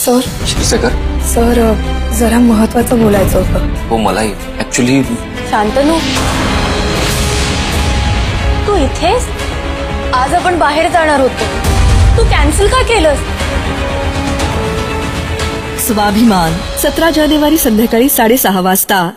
Sir. Kshirsagar sir जरा महत्वाचं बोलायचं होतं. हो मलाही. ऍक्च्युली शांतनू. तू इथेस आज आपण बाहेर जाणार होतो. तू कॅन्सल का केलंस? स्वाभिमान सतरा जानेवारी संध्याकाळी साडेसहा वाजता.